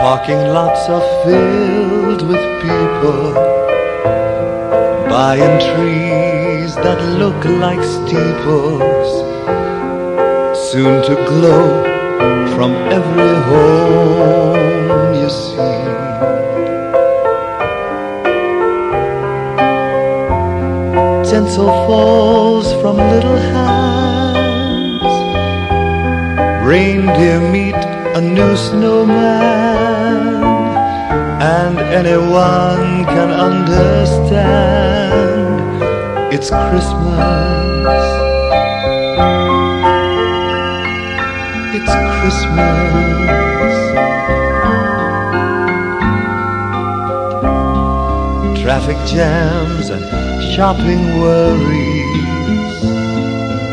Parking lots are filled with people buying trees that look like steeples, soon to glow from every home you see. Tinsel falls from little hands, reindeer meet a new snowman, and anyone can understand it's Christmas. It's Christmas. Traffic jams and shopping worries,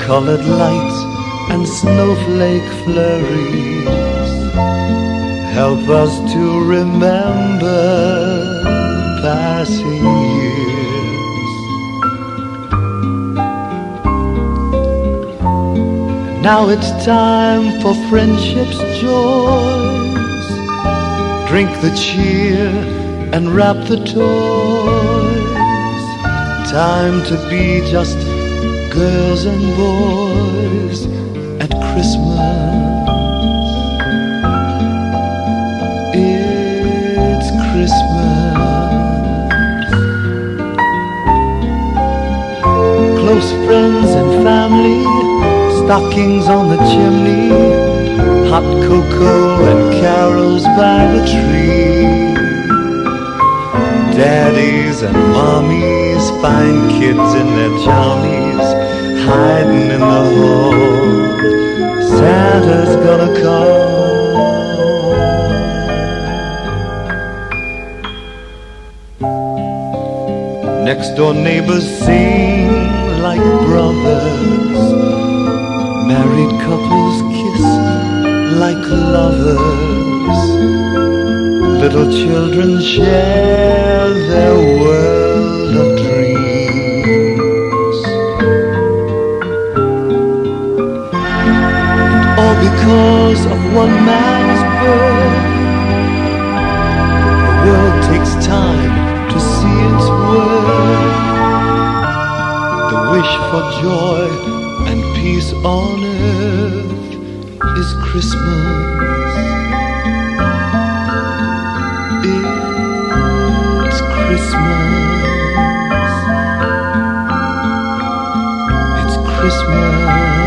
colored lights and snowflake flurries us to remember passing years. Now it's time for friendship's joys. Drink the cheer and wrap the toys. Time to be just girls and boys at Christmas. Christmas. Close friends and family, stockings on the chimney, hot cocoa and carols by the tree. Daddies and mommies find kids in their jammies hiding in the hall. Santa's gonna call. Next door neighbors sing like brothers. Married couples kiss like lovers. Little children share their world of dreams. And All because of one man's birth. The world takes time joy and peace on earth is Christmas. It's Christmas. It's Christmas.